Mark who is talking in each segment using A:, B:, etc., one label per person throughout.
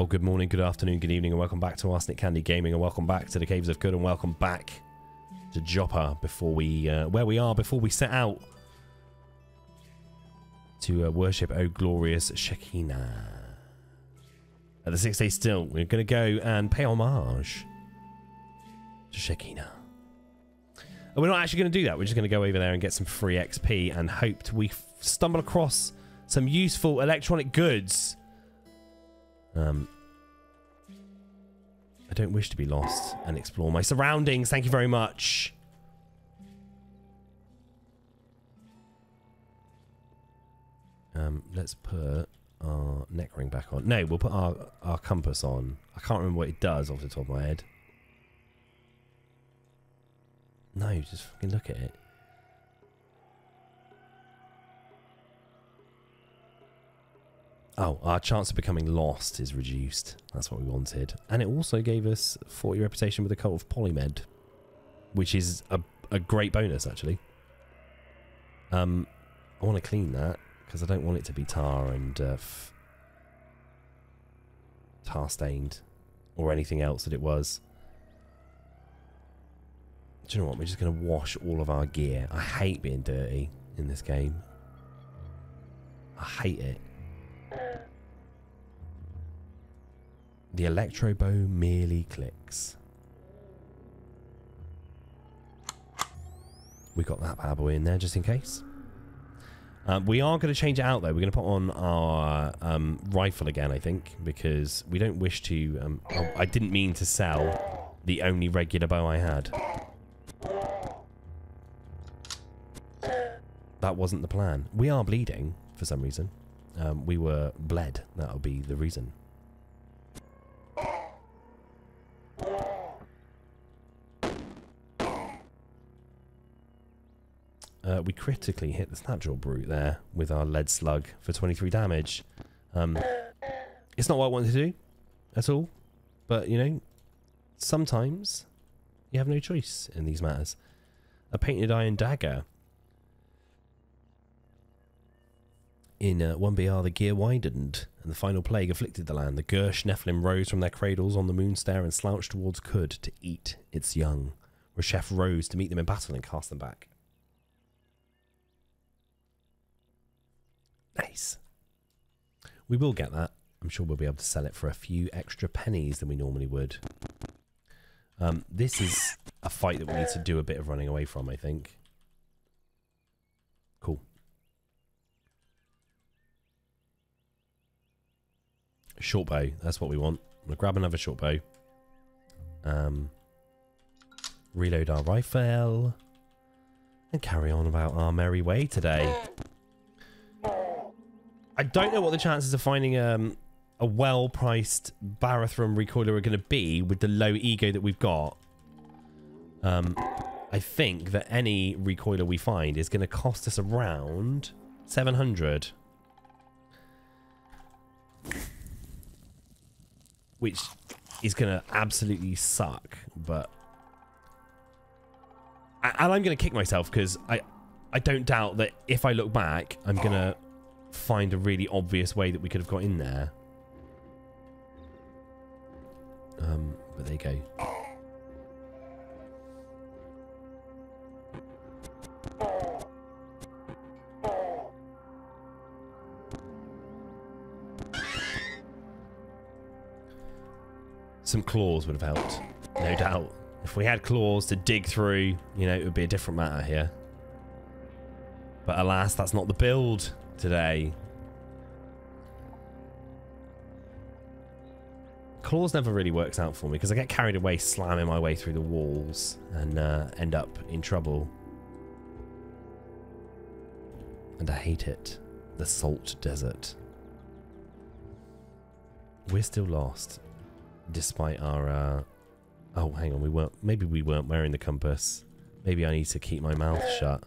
A: Oh, good morning, good afternoon, good evening, and welcome back to Arsenic Candy Gaming, and welcome back to the Caves of Qud, and welcome back to Joppa before we, uh, where we are before we set out to uh, worship O glorious Shekhinah. At the six days still, we're going to go and pay homage to Shekhinah. And we're not actually going to do that. We're just going to go over there and get some free XP and hope we stumble across some useful electronic goods. Um, I don't wish to be lost and explore my surroundings. Thank you very much. Um, let's put our neck ring back on. No, we'll put our, our compass on. I can't remember what it does off the top of my head. No, just fucking look at it. Oh, our chance of becoming lost is reduced. That's what we wanted. And it also gave us 40 reputation with the cult of Polymed, which is a, a great bonus, actually. Um, I want to clean that because I don't want it to be tar and uh, tar stained or anything else that it was. Do you know what? We're just going to wash all of our gear. I hate being dirty in this game. I hate it. The electro bow merely clicks. We got that bad boy in there just in case. Um, we are going to change it out though. We're going to put on our um, rifle again, I think, because we don't wish to. Um, oh, I didn't mean to sell the only regular bow I had. That wasn't the plan. We are bleeding for some reason. Um, we were bled. That'll be the reason. Uh, we critically hit the Snapjaw Brute there with our lead slug for 23 damage. Um, it's not what I wanted to do at all, but you know, sometimes you have no choice in these matters. A painted iron dagger. In uh, 1BR, the gear widened, and the final plague afflicted the land. The Girsh Nephilim rose from their cradles on the moonstair and slouched towards Qud to eat its young. Resheph rose to meet them in battle and cast them back. Nice. We will get that. I'm sure we'll be able to sell it for a few extra pennies than we normally would. Um, this is a fight that we need to do a bit of running away from, I think. Cool. Short bow. That's what we want. I'm going to grab another short bow. Um, reload our rifle. And carry on about our merry way today. I don't know what the chances of finding um, a well-priced Barathrum recoiler are going to be with the low ego that we've got. Um, I think that any recoiler we find is going to cost us around 700. Which is going to absolutely suck, but... And I'm going to kick myself because I, I don't doubt that if I look back, I'm going to find a really obvious way that we could have got in there. Um, but there you go. Some claws would have helped, no doubt. If we had claws to dig through, you know, it would be a different matter here. But alas, that's not the build today. Claws never really works out for me because I get carried away slamming my way through the walls and uh, end up in trouble. And I hate it. The salt desert. We're still lost. Despite our... Uh... Oh, hang on. We weren't... Maybe we weren't wearing the compass. Maybe I need to keep my mouth shut.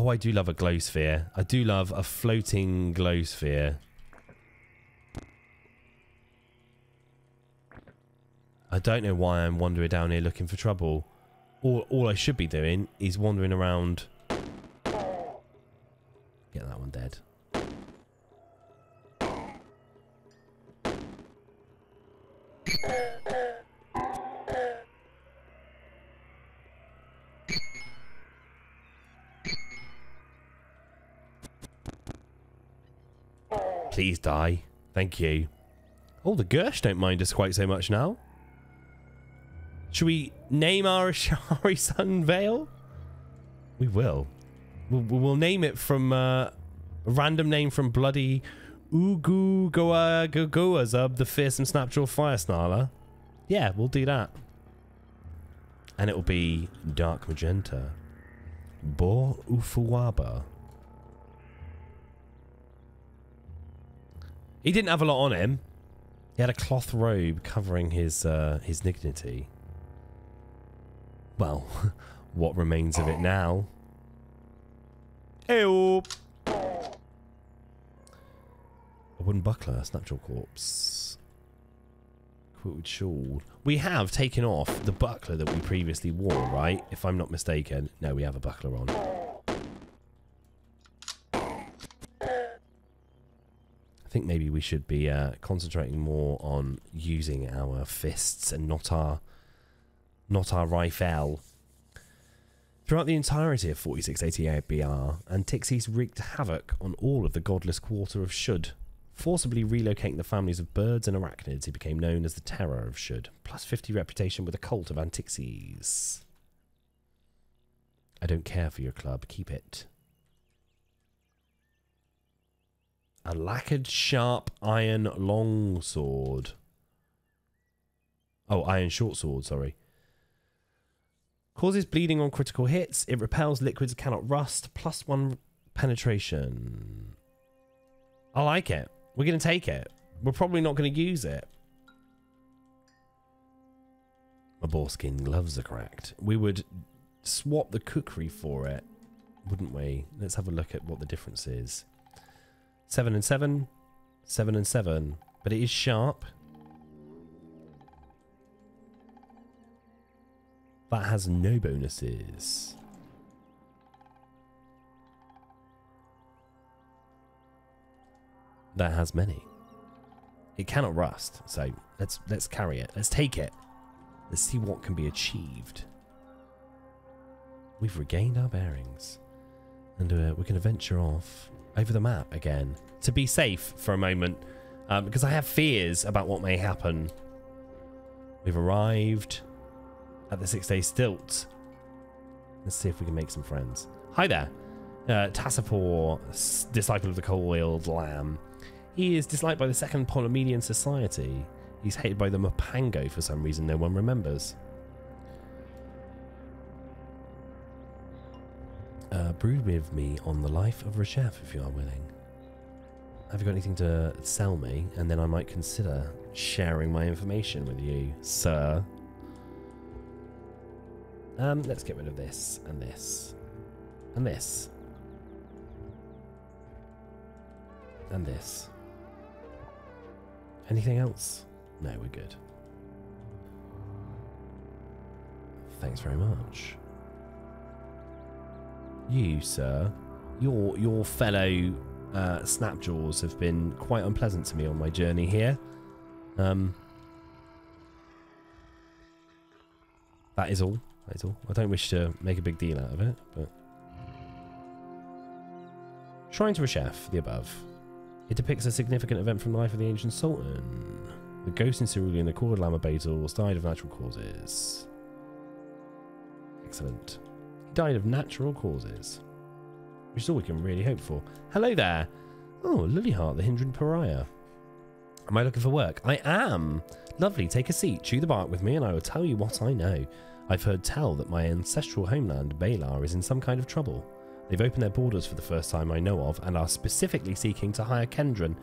A: Oh, I do love a glow sphere. I do love a floating glow sphere. I don't know why I'm wandering down here looking for trouble. All, all I should be doing is wandering around Get that one dead. Please die. Thank you. Oh, the Girsh don't mind us quite so much now. Should we name our Ashari son Vale? We will. We'll, we'll name it from uh, a random name from bloody Ugu Goa Goazub, the fearsome snapjaw fire snarler. Yeah, we'll do that. And it will be dark magenta. Bo Ufuwaba. He didn't have a lot on him. He had a cloth robe covering his uh, his dignity. Well, what remains of it now? Ew. A wooden buckler, snapjaw corpse. Quilted shawl. We have taken off the buckler that we previously wore, right? If I'm not mistaken. No, we have a buckler on. I think maybe we should be uh, concentrating more on using our fists and not our not our rifle. Throughout the entirety of 4688 BR, Antixes wreaked havoc on all of the godless quarter of Shud. Forcibly relocating the families of birds and arachnids, he became known as the Terror of Shud, plus 50 reputation with the cult of Antixes. I don't care for your club, keep it. A lacquered sharp iron longsword. Oh, iron short sword, sorry. Causes bleeding on critical hits. It repels liquids, cannot rust. Plus one penetration. I like it. We're going to take it. We're probably not going to use it. My boar skin gloves are cracked. We would swap the kukri for it, wouldn't we? Let's have a look at what the difference is. Seven and seven. Seven and seven. But it is sharp. That has no bonuses. That has many. It cannot rust, so let's let's carry it. Let's take it. Let's see what can be achieved. We've regained our bearings. And uh, we're going to venture off over the map again to be safe for a moment um, because I have fears about what may happen. We've arrived at the six day stilt. Let's see if we can make some friends. Hi there. Uh, Tassapor, disciple of the coiled lamb. He is disliked by the second Polymedian society. He's hated by the Mopango for some reason no one remembers. Uh, brood with me on the life of Resheph if you are willing. Have you got anything to sell me? And then I might consider sharing my information with you, sir. Um, let's get rid of this and this and this and this. Anything else? No, we're good. Thanks very much. You, sir, your your fellow uh, snapjaws have been quite unpleasant to me on my journey here. Um, that is all. That is all. I don't wish to make a big deal out of it, but Shrine to Resheph, the above. It depicts a significant event from the life of the ancient sultan. The ghost in Cerulean, the Cord Lama Basil, died of natural causes. Excellent. Died of natural causes. Which is all we can really hope for. Hello there. Oh, Lilyheart, the Hindren Pariah. Am I looking for work? I am. Lovely. Take a seat, chew the bark with me, and I will tell you what I know. I've heard tell that my ancestral homeland, Bey Lah, is in some kind of trouble. They've opened their borders for the first time I know of and are specifically seeking to hire Kendren.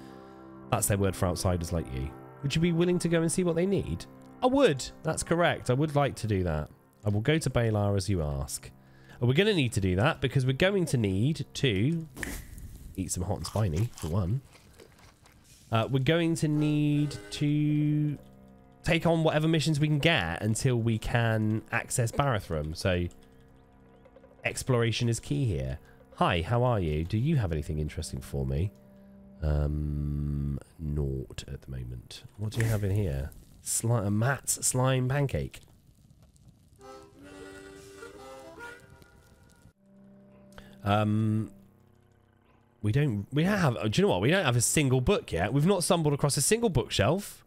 A: That's their word for outsiders like you. Would you be willing to go and see what they need? I would. That's correct. I would like to do that. I will go to Bey Lah as you ask. We're going to need to do that because we're going to need to eat some hot and spiny, for one. Uh, we're going to need to take on whatever missions we can get until we can access Barathrum. So exploration is key here. Hi, how are you? Do you have anything interesting for me? Um, naught at the moment. What do you have in here? Sli- a Matt's slime pancake. Um, we don't. We have. Do you know what? We don't have a single book yet. We've not stumbled across a single bookshelf.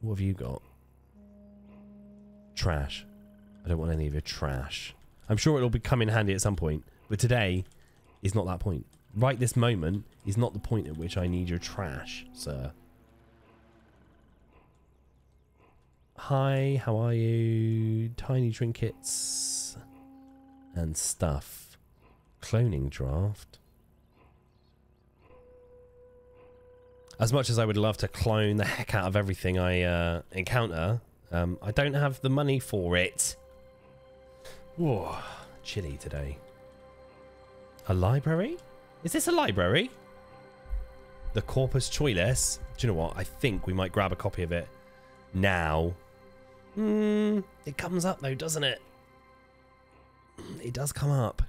A: What have you got? Trash. I don't want any of your trash. I'm sure it'll be come in handy at some point, but today is not that point. Right this moment is not the point at which I need your trash, sir. Hi, how are you? Tiny trinkets and stuff. Cloning draft. As much as I would love to clone the heck out of everything I uh, encounter, um, I don't have the money for it. Whoa, chilly today. A library? Is this a library? The Corpus Choliais. Do you know what? I think we might grab a copy of it now. Hmm, it comes up though, doesn't it? It does come up.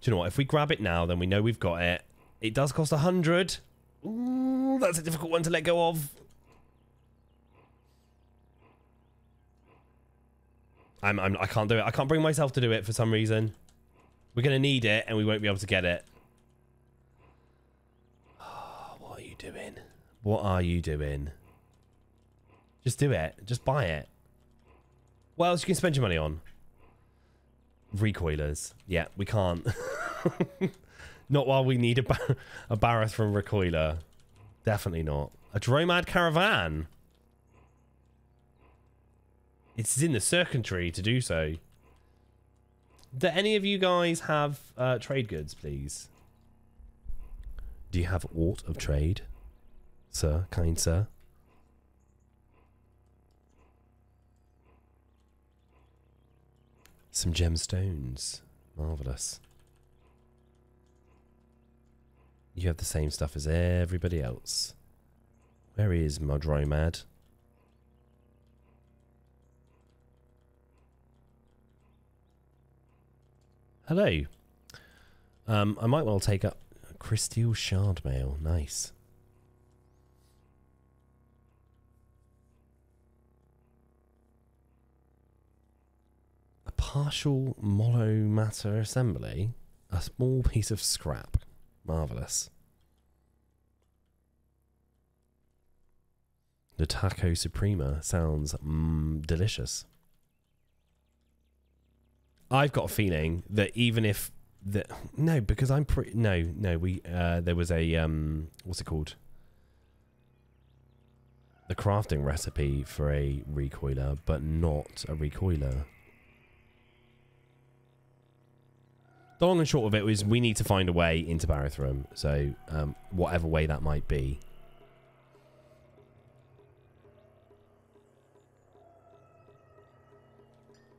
A: Do you know what? If we grab it now, then we know we've got it. It does cost a hundred. Ooh, that's a difficult one to let go of. I'm, I'm, I can't do it. I can't bring myself to do it for some reason. We're going to need it and we won't be able to get it. Oh, what are you doing? What are you doing? Just do it. Just buy it. What else you can spend your money on? Recoilers. Yeah, we can't. not while we need a, bar a Barathrum recoiler. Definitely not. A Dromad Caravan. It's in the circuitry to do so. Do any of you guys have uh, trade goods, please? Do you have aught of trade, sir, kind sir? Some gemstones. Marvellous. You have the same stuff as everybody else. Where is Modromad? Hello. Um, I might well take up Crystal Shard Mail. Nice. Partial mollow matter assembly. A small piece of scrap. Marvellous. The Taco Suprema sounds mm, delicious. I've got a feeling that even if the no, because I'm pretty no, no. We uh, there was a um, what's it called? The crafting recipe for a recoiler, but not a recoiler. The long and short of it was we need to find a way into Barathrum. So um, whatever way that might be.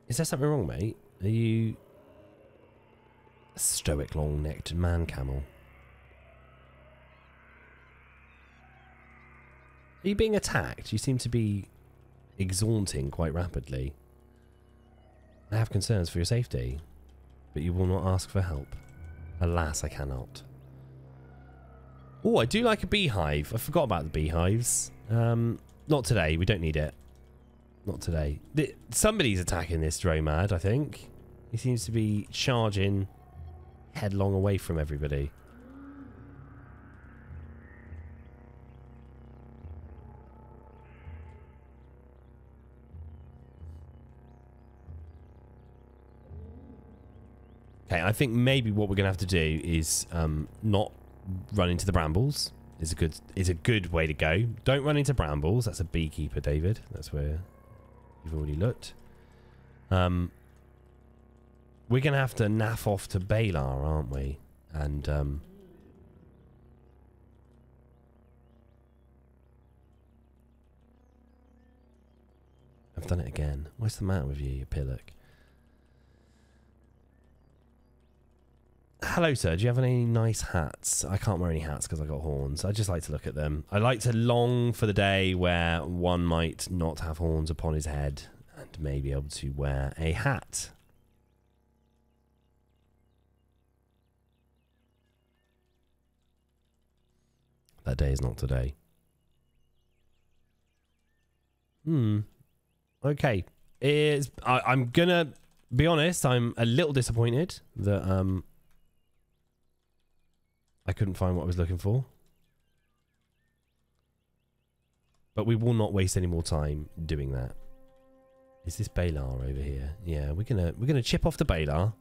A: Is there something wrong, mate? Are you a stoic long-necked man camel? Are you being attacked? You seem to be exhausting quite rapidly. I have concerns for your safety, but you will not ask for help. Alas, I cannot. Oh, I do like a beehive. I forgot about the beehives. Um, not today. We don't need it. Not today. The, somebody's attacking this Dromad, I think. He seems to be charging headlong away from everybody. Okay, I think maybe what we're going to have to do is um, not run into the brambles. Is a good is a good way to go. Don't run into brambles. That's a beekeeper, David. That's where you've already looked. Um, we're going to have to naff off to Bey Lah, aren't we? And, um... I've done it again. What's the matter with you, you pillock? Hello, sir. Do you have any nice hats? I can't wear any hats because I got horns. I just like to look at them. I like to long for the day where one might not have horns upon his head and may be able to wear a hat. That day is not today. Hmm. Okay. Is I, I'm gonna be honest. I'm a little disappointed that um I couldn't find what I was looking for. But we will not waste any more time doing that. Is this Bey Lah over here? Yeah, we're gonna we're gonna chip off the Bey Lah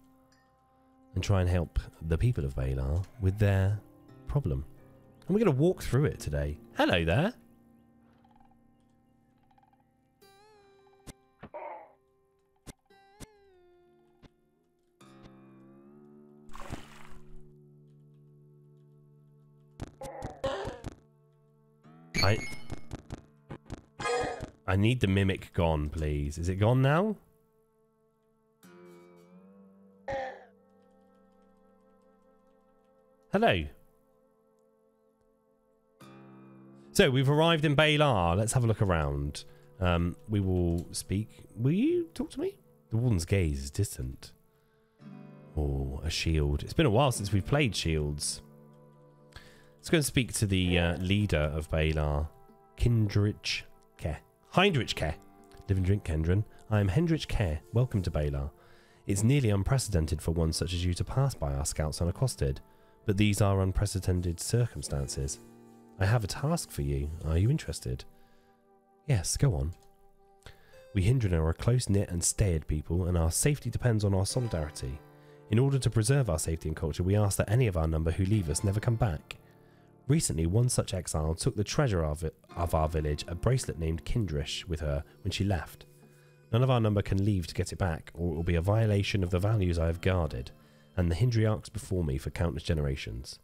A: and try and help the people of Bey Lah with their problem. And we're gonna walk through it today. Hello there. I I need the mimic gone, please. Is it gone now? Hello. So we've arrived in Bey Lah. Let's have a look around. Um, we will speak. Will you talk to me? The warden's gaze is distant. Oh, a shield. It's been a while since we've played shields. Let's go and speak to the uh, leader of Bey Lah, Kindrich Care. Heinrich Care. Live and drink, Kendren. I am Hendrich Care. Welcome to Bey Lah. It's nearly unprecedented for one such as you to pass by our scouts unaccosted, but these are unprecedented circumstances. I have a task for you. Are you interested? Yes, go on. We Hindren are a close knit and staid people, and our safety depends on our solidarity. In order to preserve our safety and culture, we ask that any of our number who leave us never come back. Recently, one such exile took the treasure of, it, of our village, a bracelet named Kindrish, with her when she left. None of our number can leave to get it back, or it will be a violation of the values I have guarded, and the Hindriarchs before me for countless generations.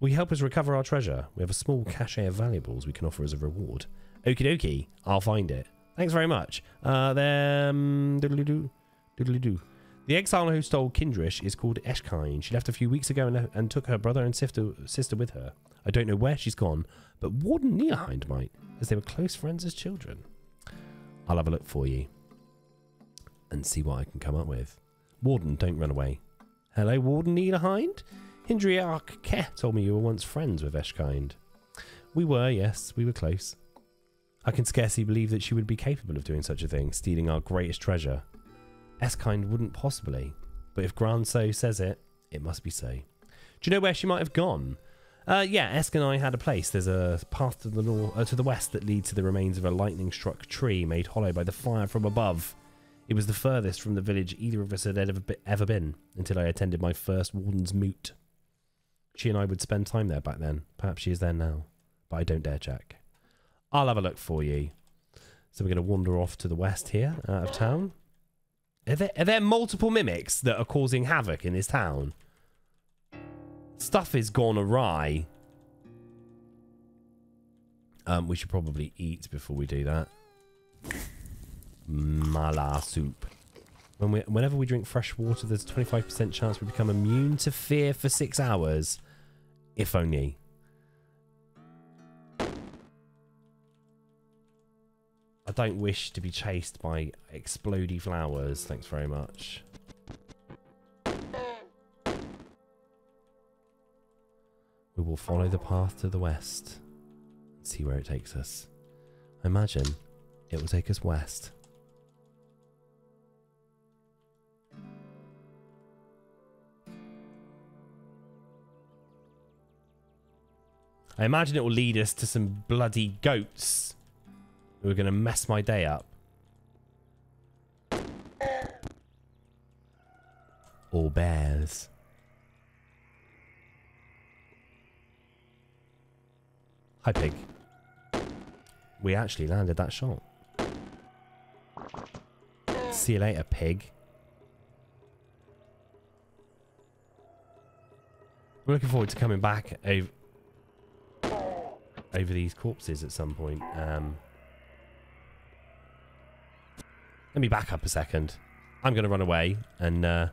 A: Will you help us recover our treasure? We have a small cache of valuables we can offer as a reward. Okie dokie, I'll find it. Thanks very much. Uh, then, doodly-doo, doodly-doo. The exile who stole Kindrish is called Eskhind. She left a few weeks ago and, and took her brother and sister, sister with her. I don't know where she's gone, but Warden Nearhind might, as they were close friends as children. I'll have a look for you and see what I can come up with. Warden, don't run away. Hello, Warden Nearhind? Hindriarch Keh told me you were once friends with Eskhind. We were, yes, we were close. I can scarcely believe that she would be capable of doing such a thing, stealing our greatest treasure. Eskhind wouldn't possibly, but if Granso says it, it must be so. Do you know where she might have gone? Uh, yeah, Esk and I had a place. There's a path to the north, uh, to the west that leads to the remains of a lightning-struck tree made hollow by the fire from above. It was the furthest from the village either of us had ever, ever been until I attended my first warden's moot. She and I would spend time there back then. Perhaps she is there now, but I don't dare check. I'll have a look for you. So we're going to wander off to the west here, out of town. Are there, are there multiple mimics that are causing havoc in this town? Stuff is gone awry. Um, we should probably eat before we do that. Mala soup. When we, whenever we drink fresh water, there's a 25% chance we become immune to fear for six hours. If only. I don't wish to be chased by explody flowers. Thanks very much. We will follow the path to the west and see where it takes us. I imagine it will take us west. I imagine it will lead us to some bloody goats who are going to mess my day up. Or bears. Hi, pig. We actually landed that shot. See you later, pig. We're looking forward to coming back over, over these corpses at some point. Um, let me back up a second. I'm going to run away and... Uh...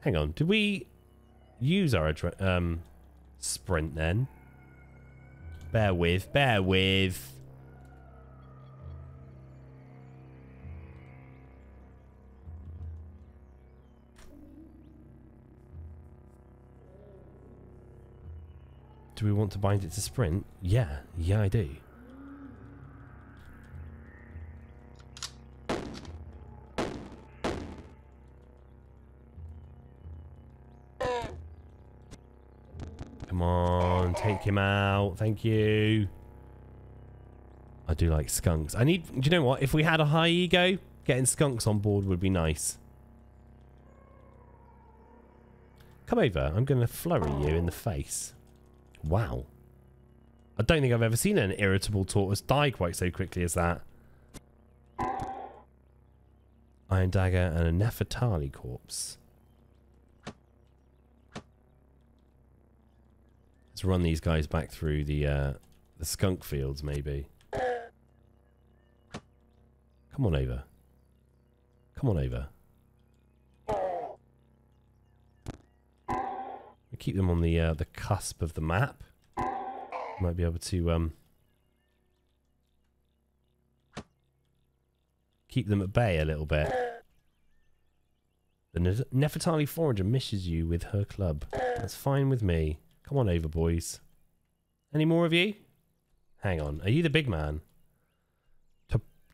A: Hang on. Did we use our um, sprint then? Bear with. Bear with. Do we want to bind it to sprint? Yeah. Yeah, I do. Come on, take him out. Thank you. I do like skunks. I need, do you know what? If we had a high ego, getting skunks on board would be nice. Come over. I'm going to flurry you in the face. Wow. I don't think I've ever seen an irritable tortoise die quite so quickly as that. Iron dagger and a Naphtaali corpse. Run these guys back through the uh, the skunk fields, maybe. Come on over. Come on over. We keep them on the uh, the cusp of the map. Might be able to um, keep them at bay a little bit. The Naphtaali Forager misses you with her club. That's fine with me. Come on over, boys. Any more of you? Hang on. Are you the big man?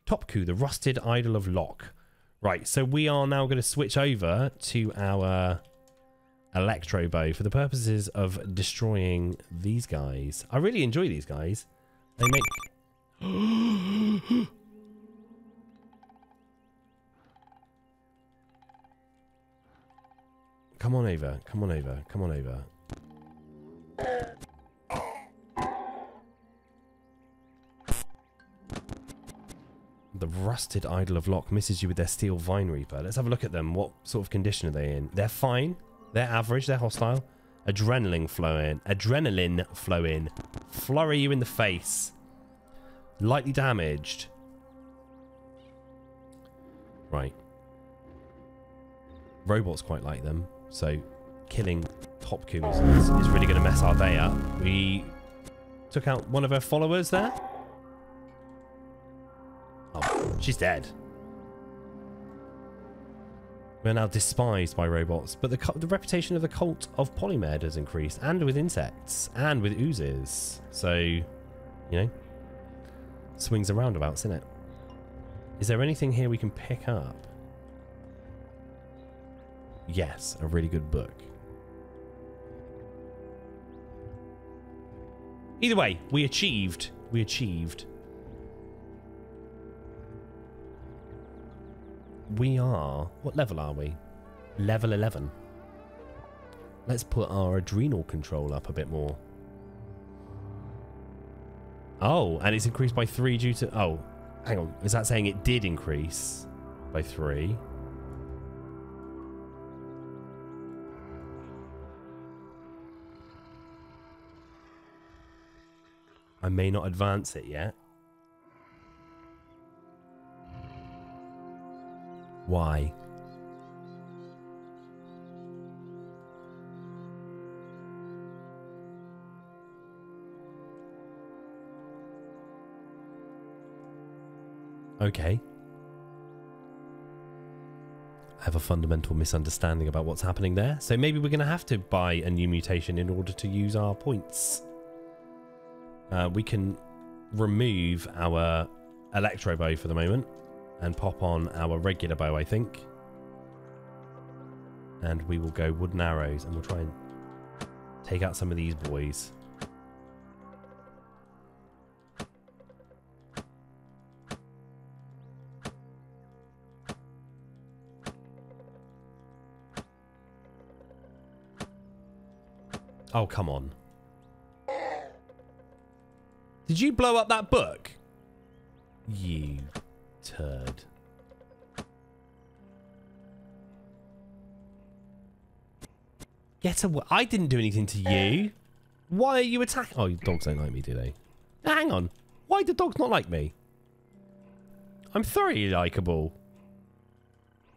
A: Topku, the rusted idol of Lok. Right, so we are now going to switch over to our electro bow for the purposes of destroying these guys. I really enjoy these guys. They make... come on over, come on over, come on over. The rusted idol of Lok misses you with their steel vine reaper. Let's have a look at them. What sort of condition are they in? They're fine. They're average. They're hostile. Adrenaline flowing. In. Adrenaline flowing. In. Flurry you in the face. Lightly damaged. Right. Robots quite like them. So killing Topku is, is really going to mess our day up. We took out one of her followers there. Oh, she's dead. We're now despised by robots, but the, the reputation of the cult of Polymed has increased, and with insects, and with oozes. So, you know, swings and roundabouts, isn't it? Is there anything here we can pick up? Yes, a really good book. Either way, we achieved. We achieved. We are... What level are we? Level 11. Let's put our adrenal control up a bit more. Oh, and it's increased by 3 due to... Oh, hang on. Is that saying it did increase by 3? I may not advance it yet. Why? Okay. I have a fundamental misunderstanding about what's happening there. So maybe we're going to have to buy a new mutation in order to use our points. Uh, we can remove our electro bow for the moment and pop on our regular bow, I think. And we will go wooden arrows and we'll try and take out some of these boys. Oh, come on. Did you blow up that book? You turd. Get away. I didn't do anything to you. Why are you attacking? Oh, dogs don't like me, do they? Hang on. Why do dogs not like me? I'm thoroughly likable.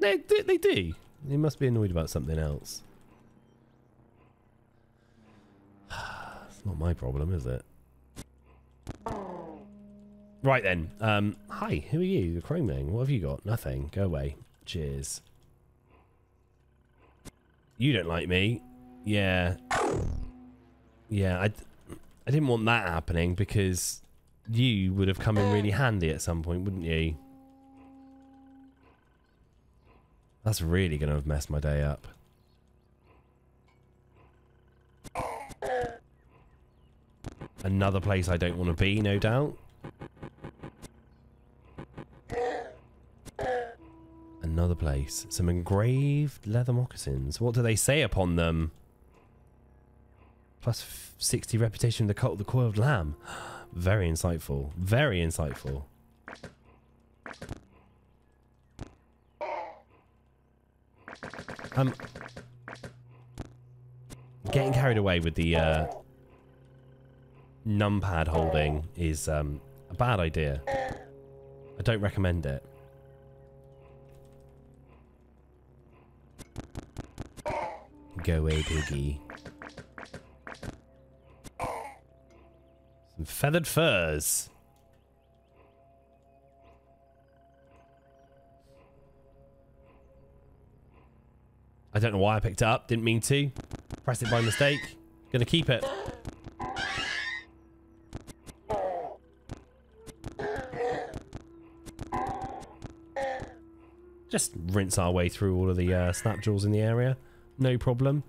A: They, they, they do. They must be annoyed about something else. it's not my problem, is it? Right then. Um, hi, who are you? The Chroming. What have you got? Nothing. Go away. Cheers. You don't like me. Yeah. Yeah, I... I didn't want that happening because you would have come in really handy at some point, wouldn't you? That's really going to have messed my day up. Another place I don't want to be, no doubt. Another place. Some engraved leather moccasins. What do they say upon them? Plus 60 reputation of the cult of the coiled lamb. Very insightful. Very insightful. Um, getting carried away with the uh, numpad holding is um, a bad idea. I don't recommend it. Go away, piggy. Some feathered furs. I don't know why I picked it up. Didn't mean to. Pressed it by mistake. Gonna keep it. Just rinse our way through all of the uh, snapjaws in the area. No problem.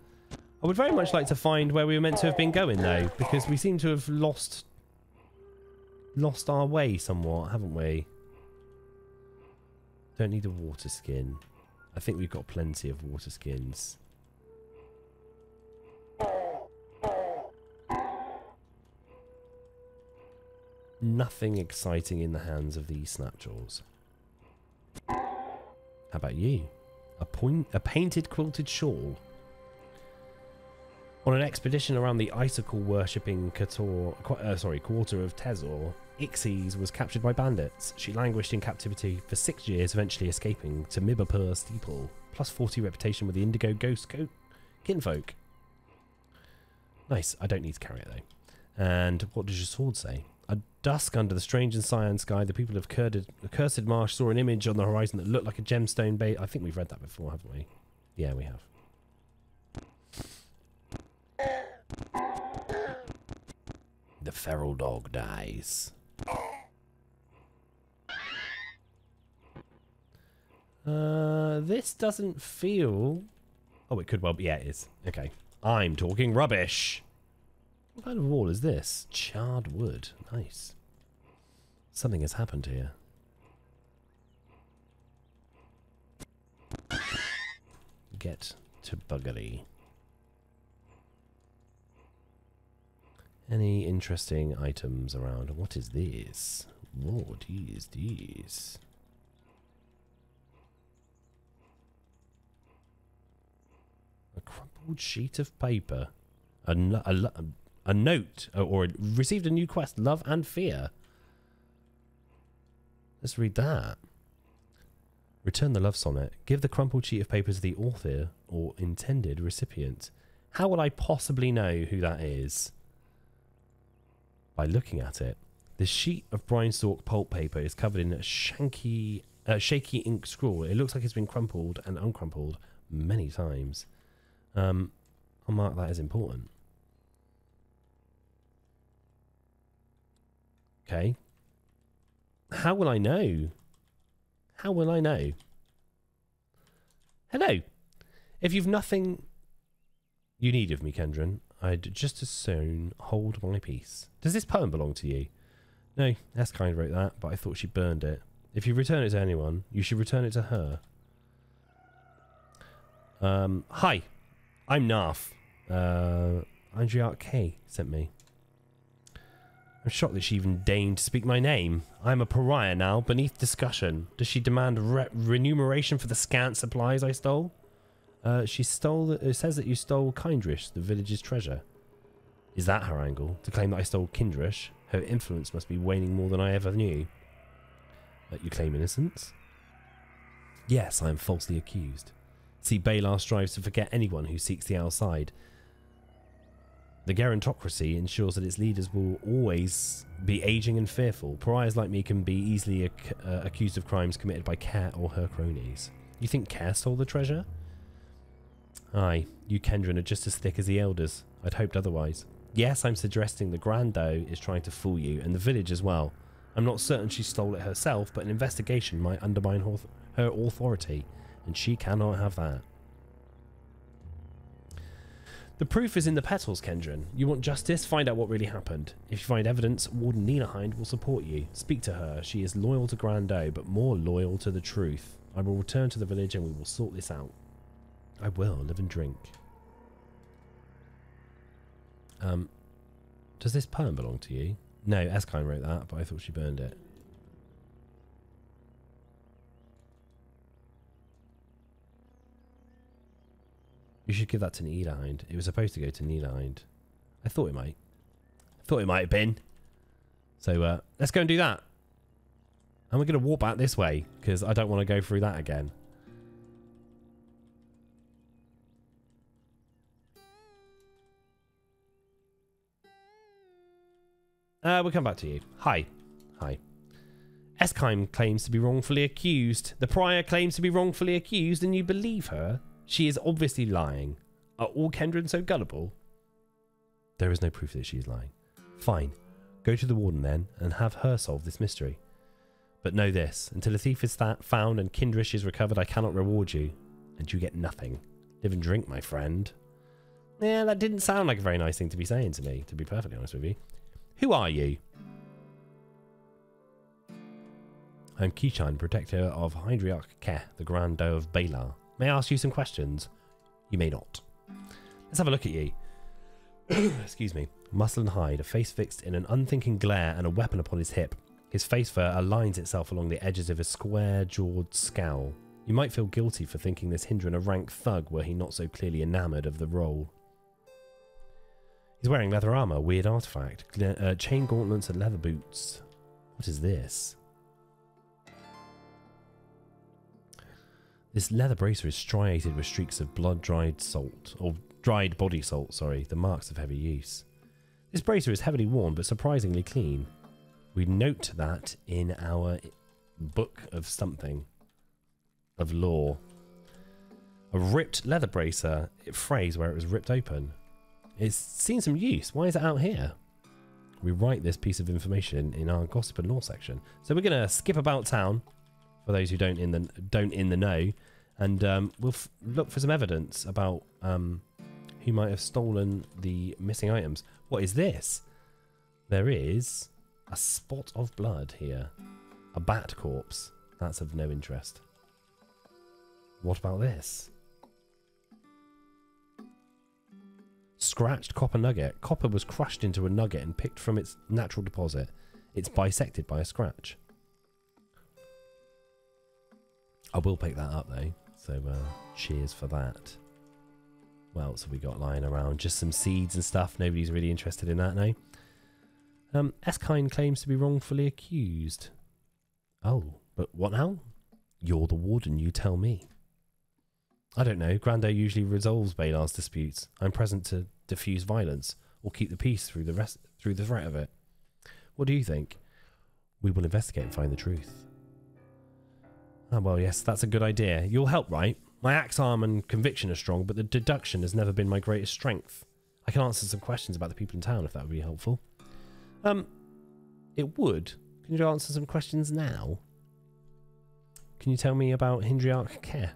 A: I would very much like to find where we were meant to have been going though, because we seem to have lost lost our way somewhat, haven't we? Don't need a water skin. I think we've got plenty of water skins. Nothing exciting in the hands of these snapjaws. How about you? A point, a painted quilted shawl. On an expedition around the icicle worshipping uh, sorry, quarter of Tezor, Ixies was captured by bandits. She languished in captivity for six years, eventually escaping to Mibapur Steeple. Plus 40 reputation with the Indigo Ghost co kinfolk. Nice. I don't need to carry it though. And what does your sword say? At dusk under the strange and cyan sky, the people of Curded, Cursed Marsh saw an image on the horizon that looked like a gemstone bait. I think we've read that before, haven't we? Yeah, we have. The feral dog dies. Uh, this doesn't feel... Oh, it could well be. Yeah, it is. Okay. I'm talking rubbish. What kind of wall is this? Charred wood. Nice. Something has happened here. Get to buggery. Any interesting items around? What is this? What is this? A crumpled sheet of paper. A, a, a note. Or received a new quest. Love and fear. Let's read that. Return the love sonnet. Give the crumpled sheet of paper to the author or intended recipient. How would I possibly know who that is? by looking at it. The sheet of Brinestalk pulp paper is covered in a shanky, uh, shaky ink scrawl. It looks like it's been crumpled and uncrumpled many times. Um, I'll mark that as important. Okay. How will I know? How will I know? Hello. If you've nothing you need of me, Kendren, I'd just as soon hold my peace. Does this poem belong to you? No, Eskhind wrote that, but I thought she burned it. If you return it to anyone, you should return it to her. Um, hi, I'm Narf. Uh, Andrea K sent me. I'm shocked that she even deigned to speak my name. I am a pariah now, beneath discussion. Does she demand re remuneration for the scant supplies I stole? Uh, she stole. It says that you stole Kindrish, the village's treasure. Is that her angle? To claim that I stole Kindrish? Her influence must be waning more than I ever knew. That you claim innocence? Yes, I am falsely accused. See, Bey Lah strives to forget anyone who seeks the outside. The gerontocracy ensures that its leaders will always be aging and fearful. Pariahs like me can be easily ac uh, accused of crimes committed by Keh or her cronies. You think Keh stole the treasure? Aye, you Kendren are just as thick as the elders. I'd hoped otherwise. Yes, I'm suggesting the Grando is trying to fool you, and the village as well. I'm not certain she stole it herself, but an investigation might undermine her authority, and she cannot have that. The proof is in the petals, Kendren. You want justice? Find out what really happened. If you find evidence, Warden Neelahind will support you. Speak to her. She is loyal to Grando, but more loyal to the truth. I will return to the village and we will sort this out. I will. Live and drink. Um, does this poem belong to you? No, Eskhind wrote that, but I thought she burned it. You should give that to Neelahind. It was supposed to go to Neelahind. I thought it might. I thought it might have been. So uh, let's go and do that. And we're going to walk back this way because I don't want to go through that again. Uh, we'll come back to you. Hi. Hi. Eskhind claims to be wrongfully accused. The prior claims to be wrongfully accused, and you believe her? She is obviously lying. Are all Kendren so gullible? There is no proof that she is lying. Fine. Go to the warden then and have her solve this mystery. But know this until a thief is found and Kindrish is recovered, I cannot reward you, and you get nothing. Live and drink, my friend. Yeah, that didn't sound like a very nice thing to be saying to me, to be perfectly honest with you. Who are you? I'm Kesehind, protector of Hindriarch Keh, the Grand Doe of Bey Lah. May I ask you some questions? You may not. Let's have a look at you. Excuse me. Muscle and hide, a face fixed in an unthinking glare and a weapon upon his hip. His face fur aligns itself along the edges of a square-jawed scowl. You might feel guilty for thinking this Hindren a rank thug were he not so clearly enamoured of the role. He's wearing leather armour, weird artifact, uh, chain gauntlets and leather boots. What is this? This leather bracer is striated with streaks of blood-dried salt, or dried body salt, sorry, the marks of heavy use. This bracer is heavily worn but surprisingly clean. We note that in our book of something, of law. A ripped leather bracer, it frays where it was ripped open. It's seen some use. Why is it out here? We write this piece of information in our gossip and law section. So we're going to skip about town for those who don't in the don't in the know, and um, we'll look for some evidence about um, who might have stolen the missing items. What is this? There is a spot of blood here, a bat corpse. That's of no interest. What about this? Scratched copper nugget. Copper was crushed into a nugget and picked from its natural deposit. It's bisected by a scratch. I will pick that up though. So uh, cheers for that. What else have we got lying around? Just some seeds and stuff. Nobody's really interested in that now. Um, Eskhind claims to be wrongfully accused. Oh, but what now? You're the warden, you tell me. I don't know. Grando usually resolves Bey Lah's disputes. I'm present to diffuse violence or keep the peace through the rest through the threat of it. What do you think? We will investigate and find the truth. Oh, well, yes, that's a good idea. You'll help, right? My axe arm and conviction are strong, but the deduction has never been my greatest strength. I can answer some questions about the people in town if that would be helpful. Um, it would. Can you answer some questions now? Can you tell me about Hindriarch Keh?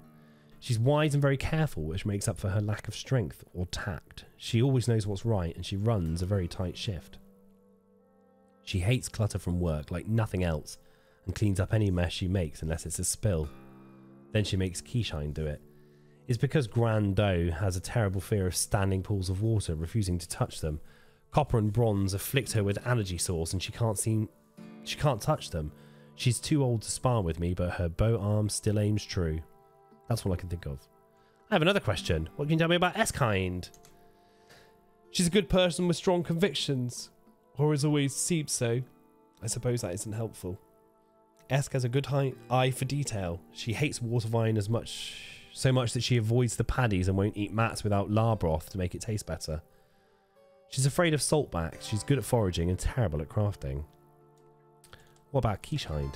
A: She's wise and very careful, which makes up for her lack of strength or tact. She always knows what's right, and she runs a very tight shift. She hates clutter from work like nothing else, and cleans up any mess she makes unless it's a spill. Then she makes Kesehind do it. It's because Grand Doe has a terrible fear of standing pools of water, refusing to touch them. Copper and bronze afflict her with allergy sores and she can't seem she can't touch them. She's too old to spar with me, but her bow arm still aims true. That's all I can think of. I have another question. What can you tell me about Eskhind? She's a good person with strong convictions, or has always seemed so. I suppose that isn't helpful. Esk has a good eye for detail. She hates water vine as much, so much that she avoids the paddies and won't eat mats without lard broth to make it taste better. She's afraid of saltbacks. She's good at foraging and terrible at crafting. What about Kesehind?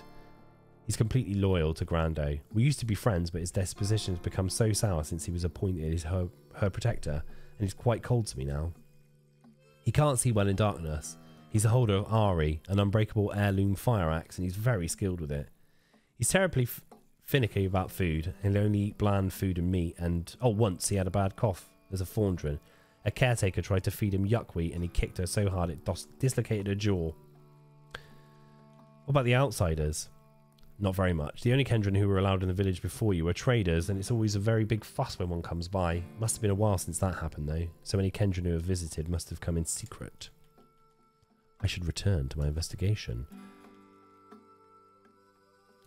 A: He's completely loyal to Grando. We used to be friends, but his disposition has become so sour since he was appointed as her, her protector, and he's quite cold to me now. He can't see well in darkness. He's a holder of Ari, an unbreakable heirloom fire axe, and he's very skilled with it. He's terribly finicky about food, he'll only eat bland food and meat. And oh, once he had a bad cough as a faundren. A caretaker tried to feed him yuckwheat, and he kicked her so hard it dislocated her jaw. What about the outsiders? Not very much. The only Kendren who were allowed in the village before you were traders, and it's always a very big fuss when one comes by. Must have been a while since that happened, though. So many Kendren who have visited must have come in secret. I should return to my investigation.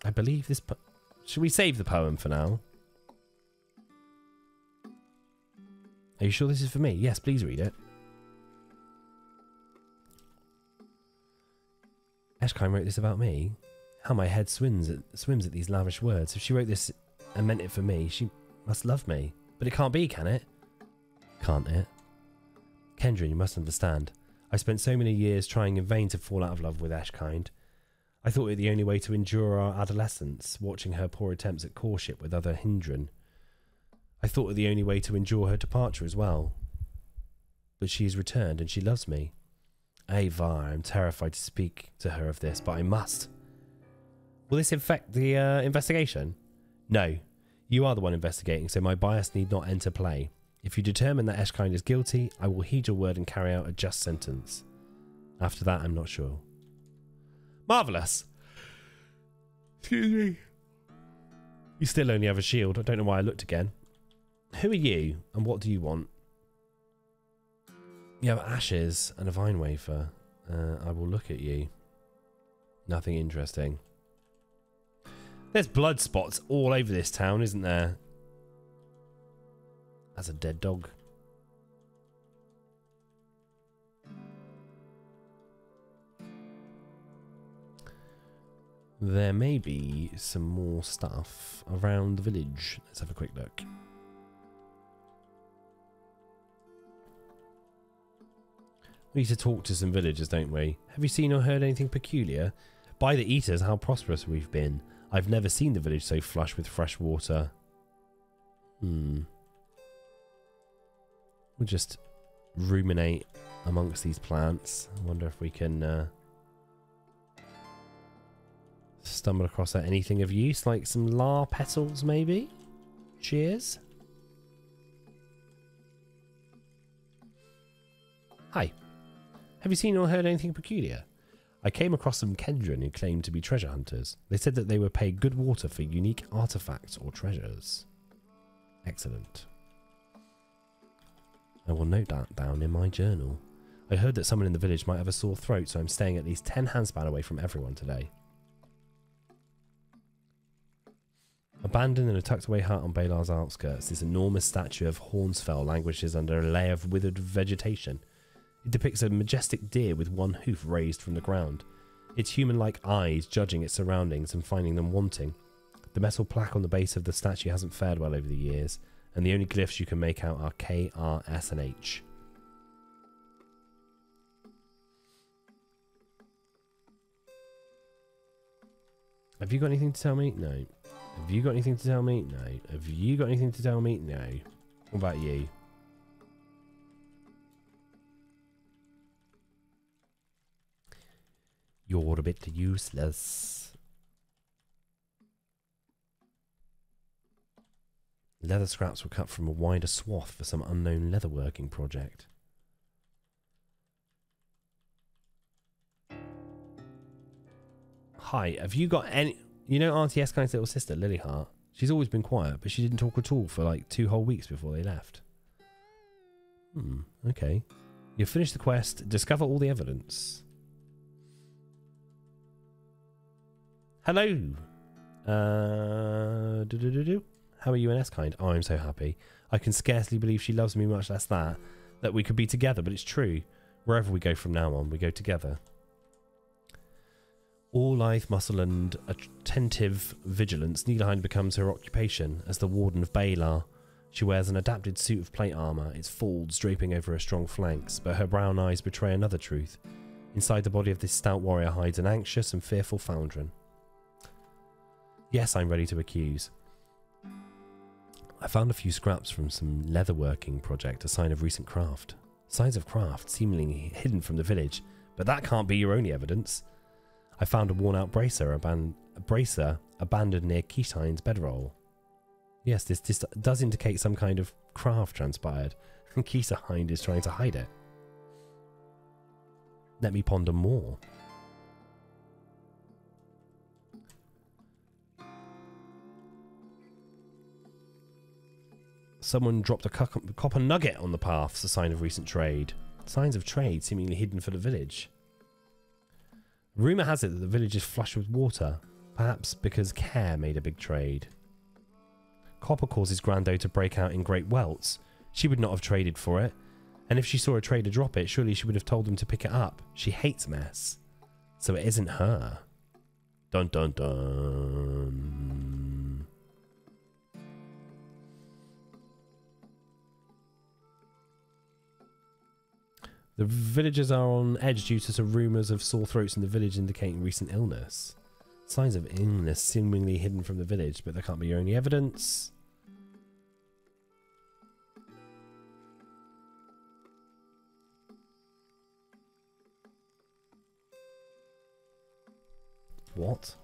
A: I believe this. Should we save the poem for now? Are you sure this is for me? Yes, please read it. Eskhind wrote this about me. How my head swims at, swims at these lavish words. If she wrote this and meant it for me, she must love me. But it can't be, can it? Can't it? Kendra, you must understand. I spent so many years trying in vain to fall out of love with Eskhind. I thought it the only way to endure our adolescence, watching her poor attempts at courtship with other Hindren. I thought it the only way to endure her departure as well. But she has returned and she loves me. Ava, I am terrified to speak to her of this, but I must. Will this infect the uh, investigation? No. You are the one investigating, so my bias need not enter play. If you determine that Eskhind is guilty, I will heed your word and carry out a just sentence. After that, I'm not sure. Marvellous! Excuse me. You still only have a shield. I don't know why I looked again. Who are you, and what do you want? You have ashes and a vine wafer. Uh, I will look at you. Nothing interesting. There's blood spots all over this town, isn't there? As a dead dog. There may be some more stuff around the village. Let's have a quick look. We need to talk to some villagers, don't we? Have you seen or heard anything peculiar? By the eaters, how prosperous we've been. I've never seen the village so flush with fresh water. Hmm. We'll just ruminate amongst these plants. I wonder if we can uh, stumble across anything of use, like some lah petals, maybe? Cheers. Hi. Have you seen or heard anything peculiar? I came across some Kendren who claimed to be treasure hunters. They said that they were paid good water for unique artifacts or treasures. Excellent. I will note that down in my journal. I heard that someone in the village might have a sore throat, so I'm staying at least 10 handspan away from everyone today. Abandoned in a tucked away hut on Bey Lah's outskirts, this enormous statue of Hornsfell languishes under a layer of withered vegetation. It depicts a majestic deer with one hoof raised from the ground, its human like eyes judging its surroundings and finding them wanting. The metal plaque on the base of the statue hasn't fared well over the years, and the only glyphs you can make out are K, R, S, and H. Have you got anything to tell me? No. Have you got anything to tell me? No. Have you got anything to tell me? No. What about you? You're a bit useless. Leather scraps were cut from a wider swath for some unknown leatherworking project. Hi, have you got any... You know Auntie Eskhind's little sister, Lilyheart? She's always been quiet, but she didn't talk at all for like two whole weeks before they left. Hmm, okay. You've finished the quest. Discover all the evidence. Hello. Uh, do, do, do, do. How are you and Eskhind? Oh, I'm so happy. I can scarcely believe she loves me, much less that. That we could be together, but it's true. Wherever we go from now on, we go together. All lithe muscle and attentive vigilance, Neelahind becomes her occupation as the Warden of Bey Lah. She wears an adapted suit of plate armour, its folds draping over her strong flanks, but her brown eyes betray another truth. Inside the body of this stout warrior hides an anxious and fearful foundren. Yes, I'm ready to accuse. I found a few scraps from some leatherworking project, a sign of recent craft. Signs of craft seemingly hidden from the village, but that can't be your only evidence. I found a worn out bracer, a bracer abandoned near Kesehind's bedroll. Yes, this, this does indicate some kind of craft transpired, and Kisa is trying to hide it. Let me ponder more. Someone dropped a copper nugget on the paths, a sign of recent trade. Signs of trade seemingly hidden for the village. Rumour has it that the village is flush with water, perhaps because Keh made a big trade. Copper causes Grando to break out in great welts. She would not have traded for it, and if she saw a trader drop it, surely she would have told him to pick it up. She hates mess. So it isn't her. Dun dun dun. The villagers are on edge due to some rumours of sore throats in the village indicating recent illness. Signs of illness seemingly hidden from the village, but there can't be any evidence. What?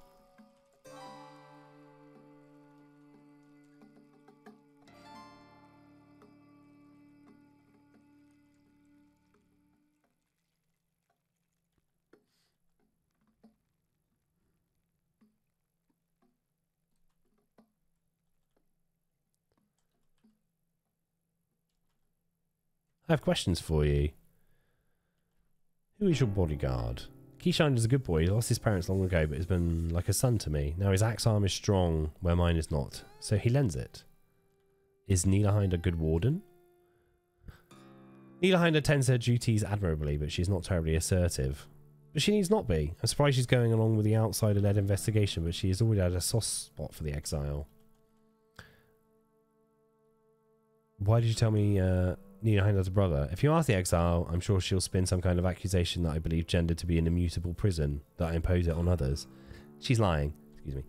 A: I have questions for you. Who is your bodyguard? Kesehind is a good boy. He lost his parents long ago, but he's been like a son to me. Now his axe arm is strong, where mine is not, so he lends it. Is Neelahind a good warden? Neelahind attends her duties admirably, but she's not terribly assertive. But she needs not be. I'm surprised she's going along with the outsider-led investigation, but she has already had a soft spot for the exile. Why did you tell me uh, Nina Heinle's brother. If you ask the exile, I'm sure she'll spin some kind of accusation that I believe gender to be an immutable prison, that I impose it on others. She's lying. Excuse me.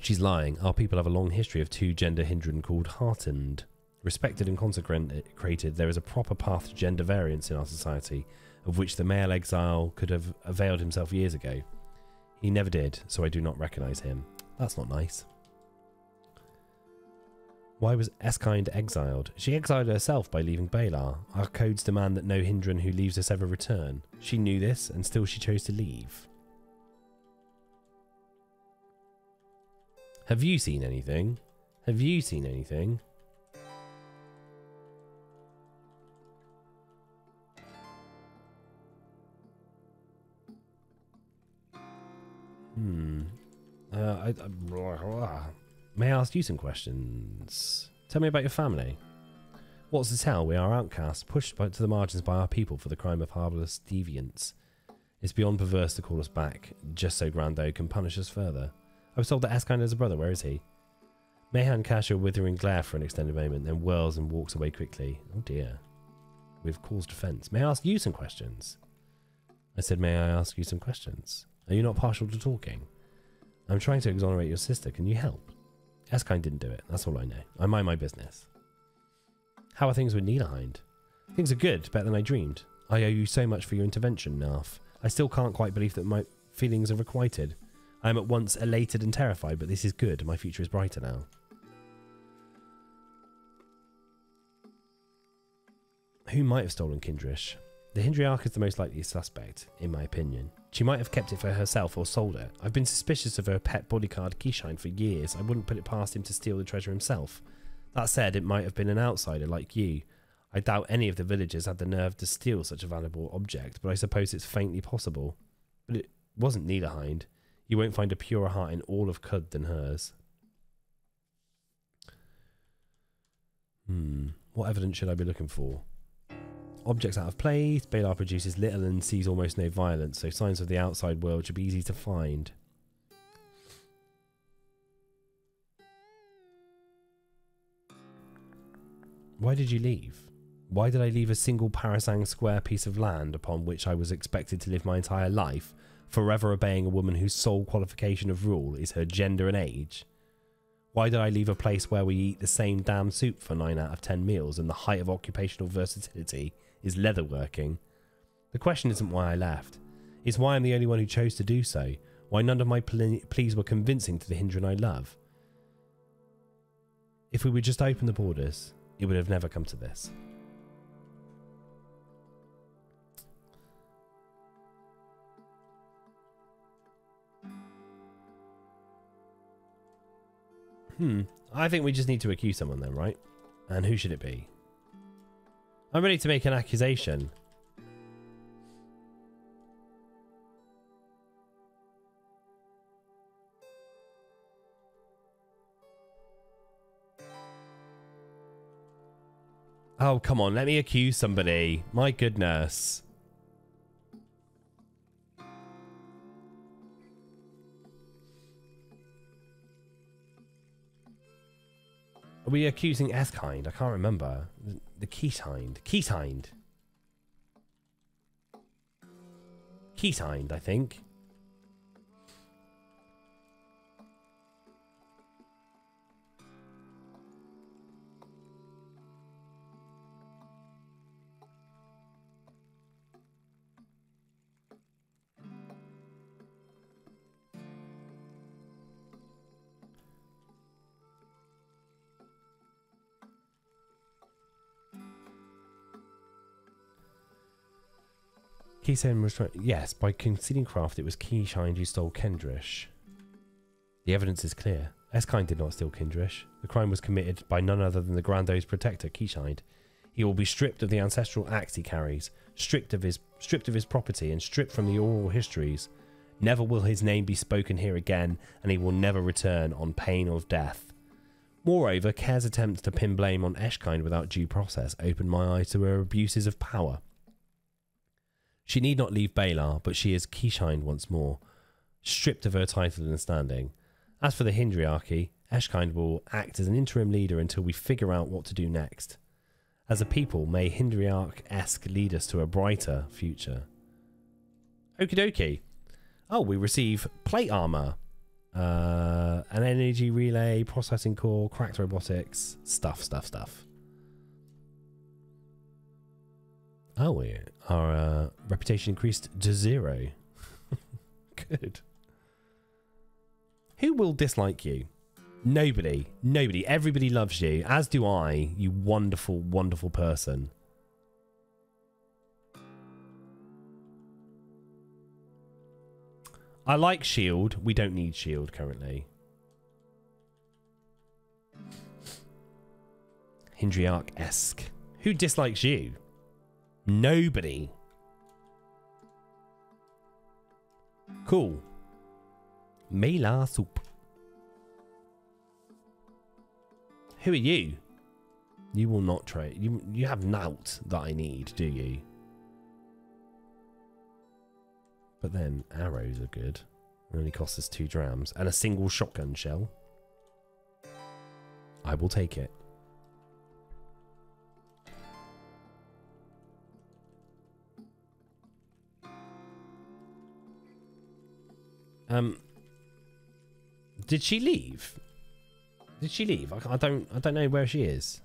A: She's lying. Our people have a long history of two gender hindren called heartened. Respected and consecrated, eh, Created, there is a proper path to gender variance in our society, of which the male exile could have availed himself years ago. He never did, so I do not recognise him. That's not nice. Why was Eskhind exiled? She exiled herself by leaving Bey Lah. Our codes demand that no Hindren who leaves us ever return. She knew this, and still she chose to leave. Have you seen anything? Have you seen anything? Hmm. Uh, I, I, May I ask you some questions? Tell me about your family. What's to tell? We are outcasts, pushed by, to the margins by our people for the crime of harmless deviance. It's beyond perverse to call us back, just so Grando can punish us further. I was told that Eskhind has a brother. Where is he? Mayhan casts a withering glare for an extended moment, then whirls and walks away quickly. Oh dear. We've caused offence. May I ask you some questions? I said, May I ask you some questions? Are you not partial to talking? I'm trying to exonerate your sister. Can you help? Eskhind didn't do it. That's all I know. I mind my business. How are things with Neelahind? Things are good, better than I dreamed. I owe you so much for your intervention, Narf. I still can't quite believe that my feelings are requited. I am at once elated and terrified, but this is good. My future is brighter now. Who might have stolen Kindrish? The Hindriarch is the most likely suspect, in my opinion. She might have kept it for herself or sold it. I've been suspicious of her pet bodyguard Kesehind for years. I wouldn't put it past him to steal the treasure himself. That said, it might have been an outsider like you. I doubt any of the villagers had the nerve to steal such a valuable object, but I suppose it's faintly possible. But it wasn't Neelahind. You won't find a purer heart in all of Qud than hers. Hmm. What evidence should I be looking for? Objects out of place. Bey Lah produces little and sees almost no violence, so signs of the outside world should be easy to find. Why did you leave? Why did I leave a single Parasang square piece of land upon which I was expected to live my entire life, forever obeying a woman whose sole qualification of rule is her gender and age? Why did I leave a place where we eat the same damn soup for 9 out of 10 meals and the height of occupational versatility is leatherworking? The question isn't why I left. It's why I'm the only one who chose to do so. Why none of my pleas were convincing to the Hindren I love. If we would just open the borders, it would have never come to this. Hmm. I think we just need to accuse someone then, right? And who should it be? I'm ready to make an accusation. Oh, come on. Let me accuse somebody. My goodness. Are we accusing Eskhind? I can't remember. The, Kesehind. Kesehind. Kesehind, I think. Keysen was. Yes, by concealing craft, it was Kesehind who stole Kindrish. The evidence is clear. Eskhind did not steal Kindrish. The crime was committed by none other than the Grando's protector, Kesehind. He will be stripped of the ancestral axe he carries, stripped of his stripped of his property, and stripped from the oral histories. Never will his name be spoken here again, and he will never return on pain of death. Moreover, Keh's attempts to pin blame on Eskhind without due process opened my eyes to her abuses of power. She need not leave Bey Lah, but she is Kishind once more, stripped of her title and standing. As for the Hindriarchy, Eskhind will act as an interim leader until we figure out what to do next. As a people, may Hindriarch-esque lead us to a brighter future. Okie dokie. Oh, we receive plate armor, uh, an energy relay, processing core, cracked robotics, stuff, stuff, stuff. Oh, we, our uh, reputation increased to zero. Good. Who will dislike you? Nobody. Nobody. Everybody loves you, as do I, you wonderful, wonderful person. I like Shield. We don't need Shield currently. Hindriarch-esque. Who dislikes you? Nobody. Cool. Mela soup. Who are you? You will not trade. You you have nout that I need, do you? But then arrows are good. It only costs us two drams and a single shotgun shell. I will take it. Um, did she leave? Did she leave? I, I don't. I don't know where she is.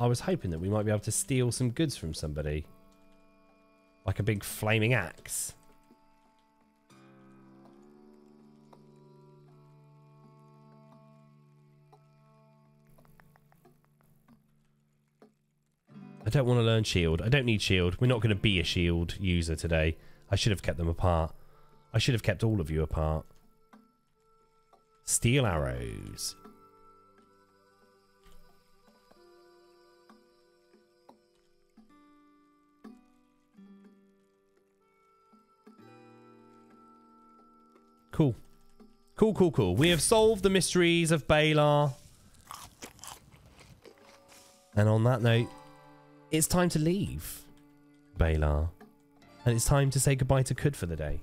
A: I was hoping that we might be able to steal some goods from somebody. Like a big flaming axe. I don't want to learn shield. I don't need shield. We're not going to be a shield user today. I should have kept them apart. I should have kept all of you apart. Steel arrows. Cool. Cool, cool, cool. We have solved the mysteries of Bey Lah. And on that note, it's time to leave, Bey Lah. And it's time to say goodbye to Qud for the day.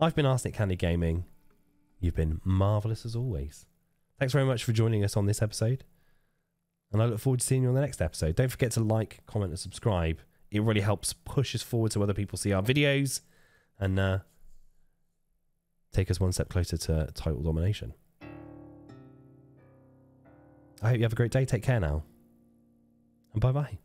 A: I've been Arsenic Candy Gaming. You've been marvellous as always. Thanks very much for joining us on this episode. And I look forward to seeing you on the next episode. Don't forget to like, comment, and subscribe. It really helps push us forward so other people see our videos. And uh, take us one step closer to title domination. I hope you have a great day. Take care now. And bye bye.